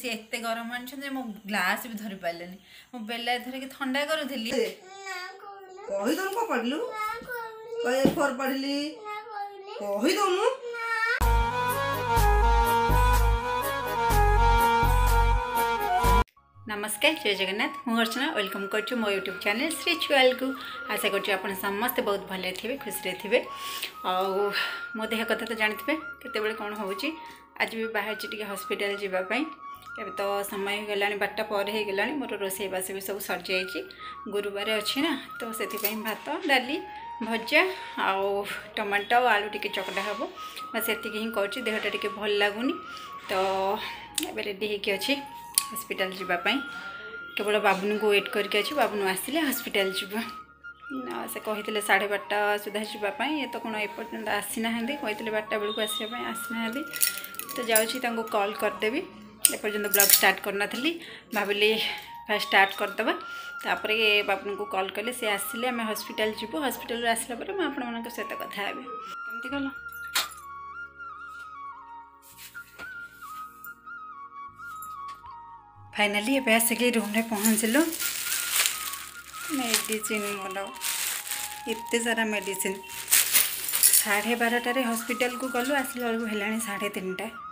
ସିଏ ଏତେ ଗରମ ଆଣିଛନ୍ତି ଯେ ମୁଁ ଗ୍ଲାସ୍ ବି ଧରି ପାରିଲିନି ମୁଁ ବେଲା ଧରିକି ଥଣ୍ଡା କରୁଥିଲି କହିଦେଉନୁ କ'ଣ ପଢ଼ିଲୁ ଫୋର୍ ପଢ଼ିଲି କହିଦେଉନୁ নমস্কার জয় জগন্নাথ মু অর্চনা ওয়েলকম করছি মো ইউট্যুব চ্যানেল শ্রী চুয়ালকু আশা করছি আপনার সমস্তে বহুত ভালো থাকবে খুশি থাকবে আো দেহ কথা তো জাঁথে কেতবে কম হচ্ছে আজ বি বাহারছি টিকি হসপিটাল যাওয়া एवं तो समय बारटा पर होगा मोर रोसवास भी सब सर जा गुरुवार अच्छे ना तो से भात डाली भजा आउ टमाटो आलु टी चकटा हे बस हिं कर देहटा टी भल लगुनि तो ये रेडी अच्छे हस्पिटाल जावाप केवल बाबुन को वेट करके अच्छे बाबुन आसे हस्पिटाल जब से कही साढ़े बारटा सुधा जावाप ये तो कौन एपर्त आसी कही बारटा बेलू आसपा तो जाऊँ कल करदेवी તપર્ત બ્લોગ સ્ટાર્ટ કરના થલી ભાભલી ફર્સ્ટ સ્ટાર્ટ કર દવા તાપર એ બાપન કો કૉલ કરલે સે આસલે મે હોસ્પિટલ જીપ હોસ્પિટલ આસલે પર મે આપણન કા સતા કથા હે કેમતી કલો ફાઇનલી વેસે કે રૂમ રે પહોંચી લુ મે લેધી સિન દવા ઇતતે જરા મેડિસિન સાઢે 12 ટરે હોસ્પિટલ કો કલુ આસલે હેલાણી સાઢે 3:30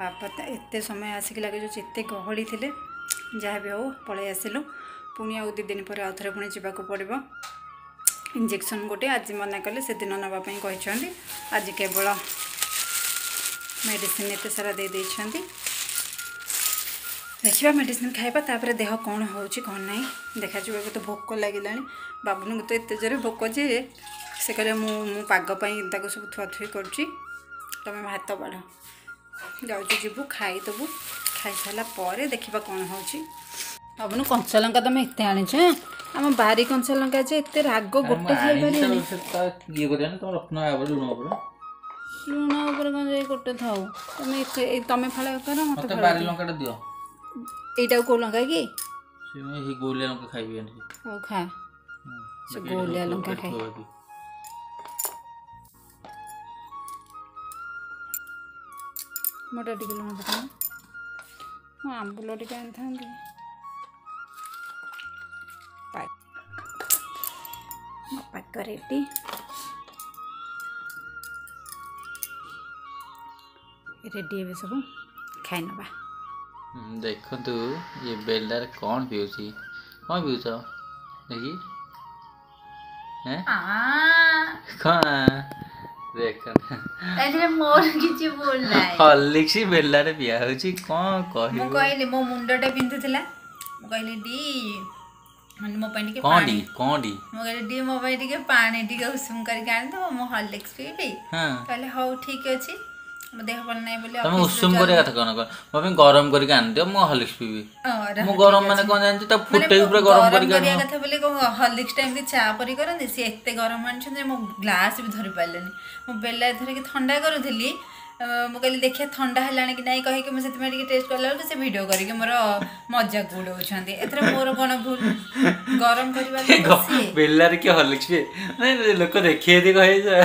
ବାପା ଏତେ ସମୟ ଆସିକି ଲାଗୁଛି ଏତେ ଗହଳି ଥିଲେ ଯାହା ବି ହେଉ ପଳାଇ ଆସିଲୁ ପୁଣି ଆଉ ଦୁଇ ଦିନ ପରେ ଆଉ ଥରେ ପୁଣି ଯିବାକୁ ପଡ଼ିବ ଇଞ୍ଜେକ୍ସନ୍ ଗୋଟେ ଆଜି ମନା କଲେ ସେଦିନ ନେବା ପାଇଁ କହିଛନ୍ତି ଆଜି କେବଳ ମେଡ଼ିସିନ୍ ଏତେ ସାରା ଦେଇଦେଇଛନ୍ତି ଦେଖିବା ମେଡ଼ିସିନ୍ ଖାଇବା ତାପରେ ଦେହ କ'ଣ ହେଉଛି କ'ଣ ନାହିଁ ଦେଖାଯିବ ଏବେ ତ ଭୋକ ଲାଗିଲାଣି ବାବୁନଙ୍କୁ ତ ଏତେ ଜୋରେ ଭୋକ ଯେ ସେ କହିଲେ ମୁଁ ମୁଁ ପାଗ ପାଇଁ ତାକୁ ସବୁ ଥୁଆଥୁଇ କରୁଛି ତୁମେ ଭାତ ବାଢ଼ ଯାଉଛୁ ଯିବୁ ଖାଇଦେବୁ ଖାଇସାରିଲା ପରେ ଦେଖିବା କ'ଣ ହେଉଛି ବାବୁନୁ କଞ୍ଚା ଲଙ୍କା ତମେ ଏତେ ଆଣିଛ ଆମ ବାରି କଞ୍ଚା ଲଙ୍କା ଯେ ଏତେ ରାଗ ଗୋଟେ ଖାଇପାରିବନି ଲୁଣ ଉପରେ କ'ଣ ଯାଇ ଗୋଟେ ଥାଉ ତମେ ଏତେ ତମେ ଫାଳେ କର ମତେ ବାରି ଲଙ୍କାଟା ଦିଅ ଏଇଟାକୁ କୋଉ ଲଙ୍କା କି ଗୋଲିଆ ଲଙ୍କା ଖାଇବି ହଉ ଖା ସେ ଗୋଲିଆ ଲଙ୍କା ଖାଇବି ମୋଟା ଟିକେ ଲୁଣ ପକାଏ ମୁଁ ଆମ୍ବୁଲ ଟିକେ ଆଣିଥାନ୍ତି ପାକ ରେଡ଼ି ରେଡ଼ି ଏବେ ସବୁ ଖାଇନେବା ଦେଖନ୍ତୁ ଇଏ ବେଲାର କ'ଣ ପିଉଛି କ'ଣ ପିଉଛ ଦେଖି କ'ଣ ଆରେ ମୋର କିଛି ଭୁଲ ନାହିଁ ହର୍ଲିକ୍ସ ବେଲାରେ ପିଆ ହେଉଛି କ'ଣ କହିବି ମୁଁ କହିଲି ମୋ ମୁଣ୍ଡଟା ପିନ୍ଧୁଥିଲା ମୁଁ କହିଲି ଡି ମୋ ପାଇଁ ଟିକେ କ'ଣ ଡି କ'ଣ ଡି ମୁଁ କହିଲି ଡି ମୋ ପାଇଁ ଟିକେ ପାଣି ଟିକେ ଉଷୁମ କରିକି ଆଣିଦେବ ମୁଁ ହର୍ଲିକ୍ସ ପିଇବି କହିଲେ ହଉ ଠିକ୍ ଅଛି ମୋ ଦେହ ଭଲ ନାହିଁ ବୋଲି ତମେ ଉଷୁମ କରିବା କଥା କଣ କହ ମୋ ପାଇଁ ଗରମ କରିକି ଆଣିଦିଅ ମୁଁ ହର୍ଲିକ୍ସ ପିଇବି ମୁଁ ଗରମ ମାନେ କଣ ଜାଣିଛି ତାକୁ ଫୁଟେଇକି ପୁରା ଗରମ କରିକି ଆଣିବା କଥା ବୋଲି କଣ ହର୍ଲିକ୍ସଟା ଏମିତି ଚା ପରି କରନ୍ତି ସିଏ ଏତେ ଗରମ ଆଣିଛନ୍ତି ମୋ ଗ୍ଲାସ୍ ବି ଧରି ପାରିଲେନି ମୁଁ ବେଲା ଧରିକି ଥଣ୍ଡା କରୁଥିଲି ମୁଁ କହିଲି ଦେଖିବା ଥଣ୍ଡା ହେଲାଣି କି ନାହିଁ କହିକି ମୁଁ ସେଥିପାଇଁ ଟିକେ ଟେଷ୍ଟ କଲା ବେଳକୁ ସେ ଭିଡ଼ିଓ କରିକି ମୋର ମଜାକ ଉଡ଼ଉଛନ୍ତି ଏଥିରେ ମୋର କ'ଣ ଭୁଲ ଗରମ କରିବା ବେଲାରେ କିଏ ହର୍ଲିକ୍ସ ପିଏ ଲୋକ ଦେଖେଇ କହିବେ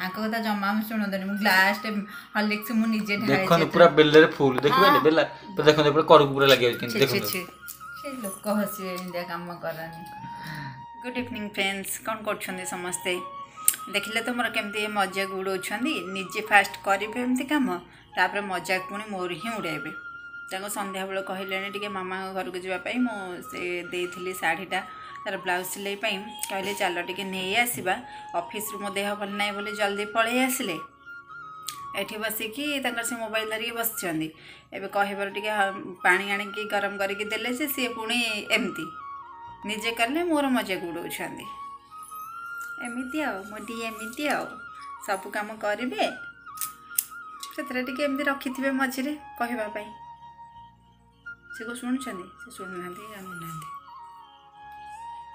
ଆଙ୍କ କଥା ଜମା ମୁଁ ଶୁଣନ୍ତୁନି ମୁଁ ଲାଷ୍ଟ ହର୍ଲିକ୍ସ ମୁଁ ନିଜେ ଦେଖନ୍ତୁ ପୁରା ବେଲରେ ଫୁଲ ଦେଖିପାରିଲେ ବେଲା ଦେଖନ୍ତୁ ପୁରା କରକୁ ପୁରା ଲାଗିଯାଉଛି ଦେଖନ୍ତୁ ସେ ଲୋକ ହସି ଏମିତିଆ କାମ କରନି ଗୁଡ୍ ଇଭିନିଂ ଫ୍ରେଣ୍ଡସ୍ କ'ଣ କରୁଛନ୍ତି ସମସ୍ତେ ଦେଖିଲେ ତ ମୋର କେମିତି ମଜାକୁ ଉଡ଼ଉଛନ୍ତି ନିଜେ ଫାଷ୍ଟ କରିବେ ଏମିତି କାମ ତାପରେ ମଜାକ ପୁଣି ମୋର ହିଁ ଉଡ଼ାଇବେ ତାଙ୍କ ସନ୍ଧ୍ୟାବେଳେ କହିଲେଣି ଟିକେ ମାମାଙ୍କ ଘରକୁ ଯିବା ପାଇଁ ମୁଁ ସେ ଦେଇଥିଲି ଶାଢ଼ୀଟା ତାର ବ୍ଲାଉଜ୍ ସିଲେଇ ପାଇଁ କହିଲେ ଚାଲ ଟିକେ ନେଇ ଆସିବା ଅଫିସରୁ ମୋ ଦେହ ଭଲ ନାହିଁ ବୋଲି ଜଲ୍ଦି ପଳେଇ ଆସିଲେ ଏଠି ବସିକି ତାଙ୍କର ସେ ମୋବାଇଲ ଧରିକି ବସିଛନ୍ତି ଏବେ କହିବାରୁ ଟିକେ ପାଣି ଆଣିକି ଗରମ କରିକି ଦେଲେ ଯେ ସିଏ ପୁଣି ଏମିତି ନିଜେ କଲେ ମୋର ମଜାକୁ ଉଡ଼ଉଛନ୍ତି ଏମିତି ଆଉ ମୋ ଡି ଏମିତି ଆଉ ସବୁ କାମ କରିବେ ସେଥିରେ ଟିକେ ଏମିତି ରଖିଥିବେ ମଝିରେ କହିବା ପାଇଁ ସେ କ'ଣ ଶୁଣୁଛନ୍ତି ସେ ଶୁଣୁନାହାନ୍ତି ଜାଣୁନାହାନ୍ତି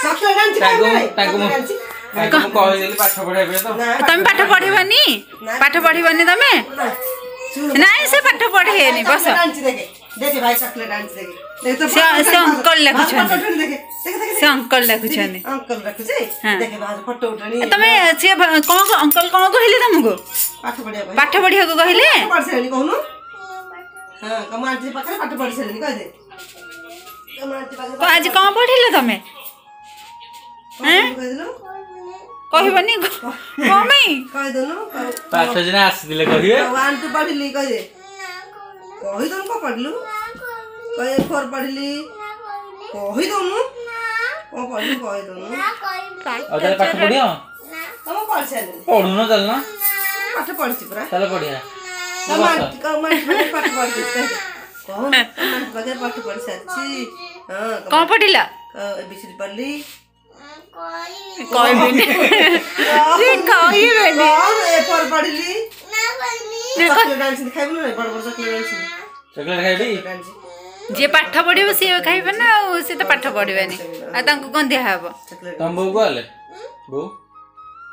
ତମେ ପାଠ ପଢିବନି ପାଠ ପଢିବନି ତମେ ନାଇଁ ସେ ପାଠ ପଢେନି ବସ ସେ ଅଙ୍କଲ ଲେଖୁଛନ୍ତି ସେ ଅଙ୍କଲ ଲେଖୁଛନ୍ତି ତମେ ସିଏ କଣ ଅଙ୍କଲ କଣ କହିଲେ ତମକୁ ପାଠ ପଢିବାକୁ କହିଲେ ଆଜି କଣ ପଢିଲେ ତମେ କହିବନି କଣ ପାଇଁ ପାଠ ସିନା ଆସିଥିଲେ କହିବେ ୱାନ୍ ଟୁ ପଢ଼ିଲି କହିବେ କହିଦେବୁ କଣ ପଢ଼ିଲୁ କହିବେ ଫୋର୍ ପଢ଼ିଲି କହିଦେବୁ କଣ ପଢ଼ିଲୁ କହିଦେବୁ ଆଉ ତାହେଲେ ପାଠ ପଢ଼ିବ ତମ ପଢ଼ିସାରିଲଣି ପଢ଼ୁନ ତାହେଲେ ନା ପାଠ ପଢ଼ିଛି ପୁରା ତାହେଲେ ପଢ଼ିବା ପାଠ ପଢ଼ିଛି କଣ ପାଠ ପଢ଼ିସାରିଛି କଣ ପଢ଼ିଲା ଏବିସିଡ଼ି ପଢ଼ିଲି कोई भी नहीं कोई भी नहीं और एप्पल पढ़ ली ना पढ़नी चॉकलेट डांस दिखाई बोलो ना बड़ जे पाठ पढ़ियो से खाइबे ना ओ से तो पाठ पढ़िबानी आ तांको गंधिया हबो तंबो गोले बो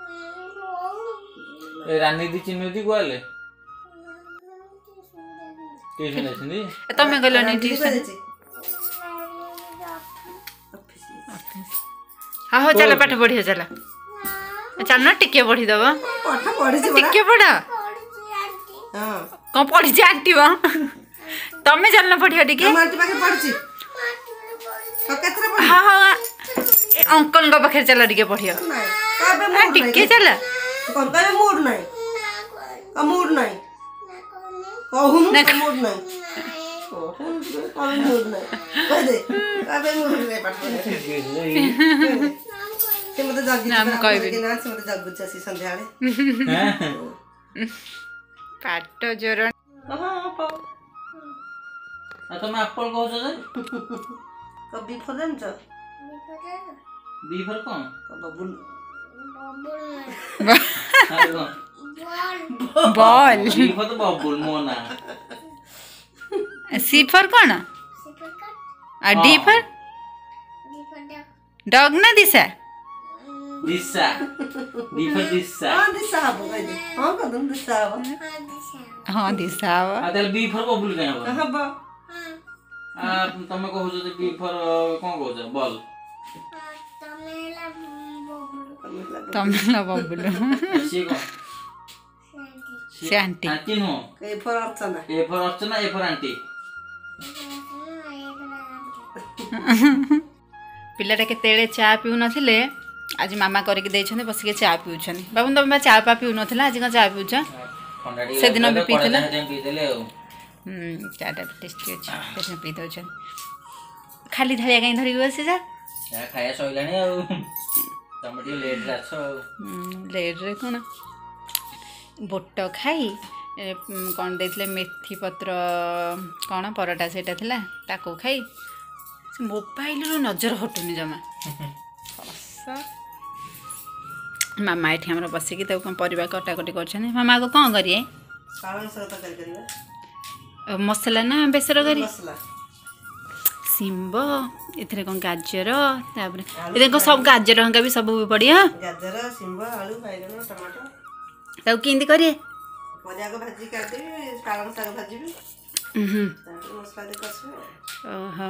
हम्म. ए रानी दी चिन्नु दी गोले के सुने गलो नी ହଁ ହଉ ଚାଲ ପାଠ ପଢ଼ିବ ଚାଲ ଚାଲୁନ ଟିକେ ପଢ଼ିଦେବ ଟିକେ ପଢ଼ କ'ଣ ପଢ଼ିଛି ଆଣ୍ଟି ମ ତମେ ଚାଲୁନ ପଢ଼ିବ ଟିକେ ହଁ ହଁ ଅଙ୍କଲଙ୍କ ପାଖରେ ଚାଲ ଟିକେ ପଢ଼ିବ ଟିକେ ଚାଲ ମୁଡ୍ ନାହିଁ ମୁଡ୍ ନାହିଁ କହୁନୁ ମୁଡ୍ ନାହିଁ ପାଟ ଜ୍ୱର ତମେ ଆପଲ କହୁଛ ଯେ ବି ଫୋର ଜାଣିଛ ବି ଫୋର କଣ ବବୁଲ বল বল বল মো না सी फॉर कौन आ हाँ। डी फॉर डॉग ना दिशा दिशा डी फॉर दिशा हां दिशा हबो कहिदे हां कदम दिशा हबो हां दिशा हबो हाँ, आ तले बी फॉर बबुल काय हबो हबो आ तमे कहू जे बी फॉर कोन कहू जे बॉल हाँ, तमे ला बबुल तमे ला बबुल सी को सी aunty aunty no A for Archana A for Archana A for aunty ପିଲାଟା କେତେବେଳେ ଚା ପିଉନଥିଲେ ଆଜି ମାମା କରିକି ଦେଇଛନ୍ତି ବସିକି ଚା ପିଉଛନ୍ତି ବାବୁ ତମେ ଚା ପା ପିଉନଥିଲା ଆଜି କ'ଣ ଚା ପିଉଛ ସେଦିନ ବି ପିଇଥିଲା ଚାଟା ବି ଟେଷ୍ଟି ଅଛି ସେଦିନ ପିଇ ଦେଉଛନ୍ତି ଖାଲି ଧାଳିଆ କାହିଁ ଧରିକି ବସି ଯା ଲେଟ୍ରେ ଲେଟ୍ରେ କ'ଣ ବୋଟ ଖାଇ କ'ଣ ଦେଇଥିଲେ ମେଥି ପତ୍ର କ'ଣ ପରଟା ସେଇଟା ଥିଲା ତାକୁ ଖାଇ ସେ ମୋବାଇଲରୁ ନଜର ହଟୁନି ଜମା ମାମା ଏଠି ଆମର ବସିକି ତାକୁ କ'ଣ ପରିବା କଟାକଟି କରୁଛନ୍ତି ମାମା ଆଗ କ'ଣ କରିବେ ମସଲା ନା ବେସର କରି ସିମ୍ବ ଏଥିରେ କ'ଣ ଗାଜର ତାପରେ ଏଥିରେ କ'ଣ ସବୁ ଗାଜର ହଙ୍କା ବି ସବୁ ପଡ଼ିବ ଗାଜର ସିମ୍ବ ଆଳୁ ବାଇଗଣ ଟମାଟୋ ତାକୁ କେମିତି କରିବେ ଭାଜି ଶାଗ ଭାଜିବି ଓହୋ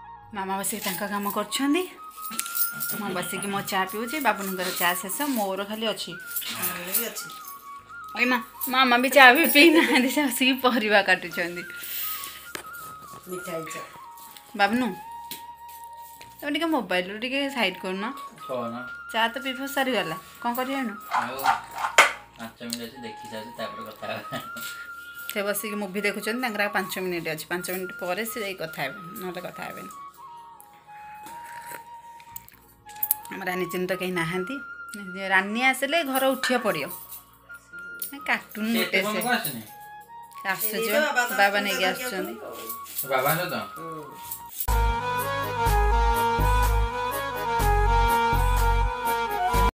ମାମା ବସିକି ତାଙ୍କ କାମ କରୁଛନ୍ତି ମୁଁ ବସିକି ମୋ ଚା ପିଉଛି ବାବୁନଙ୍କର ଚା ଶେଷ ମୋର ଖାଲି ଅଛି ଏଇ ମା ମାମା ବି ଚା ବି ପିଇ ନାହାନ୍ତି ସେ ବସିକି ପରିବା କାଟୁଛନ୍ତି ବାବୁନୁ ତମେ ଟିକେ ମୋବାଇଲରୁ ଟିକେ ସାଇଡ଼ କରୁନ ଚା ତ ପିଇବ ସରିଗଲା କ'ଣ କରିବାଣୁ ସେ ବସିକି ମୁଭି ଦେଖୁଛନ୍ତି ତାଙ୍କର ପାଞ୍ଚ ମିନିଟ୍ ଅଛି ପାଞ୍ଚ ମିନିଟ୍ ପରେ ସେ ଯାଇ କଥା ହେବେ ନହେଲେ କଥା ହେବେନି ରାନୀ ରାନୀଚନ୍ଦ ତ କେହି ନାହାନ୍ତି ରାନୀ ଆସିଲେ ଘର ଉଠିବା ପଡ଼ିବ କାର୍ଟୁନ୍ ଗୋଟେ ସେ ଆସୁଛି ବାବା ନେଇକି ଆସୁଛନ୍ତି